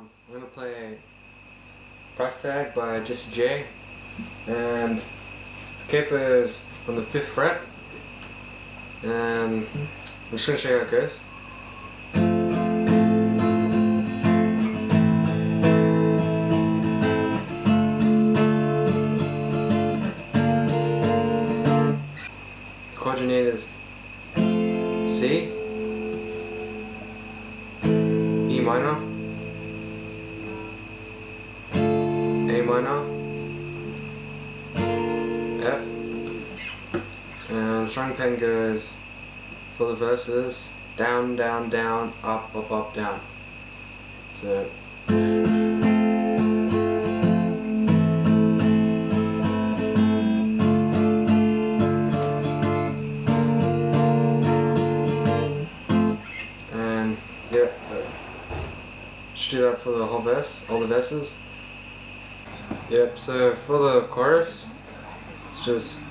Um, I'm gonna play Price Tag by Jessie J, and the capo is on the fifth fret, and I'm just gonna show you how it goes. You is C, E minor, Minor, F, and starting pen goes for the verses down, down, down, up, up, up, down. So. And yeah, just do that for the whole verse, all the verses. Yep, so for the chorus, it's just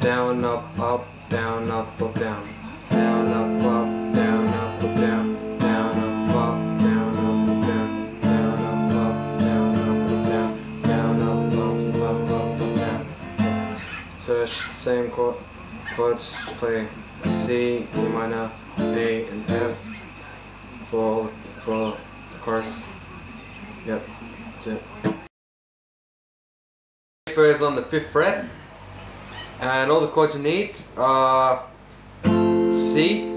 down, up, up, down, up, up, down. Down, up, up, down, up, up, down. Down, up, up, down, up, up, down. Down, up, up, down, up, up, down. Down, up, up, up, up, up, down. So it's the same chord, chords, just play C, E minor, A, and F for for the chorus. Yep, that's it. Is on the fifth fret, and all the chords you need are C,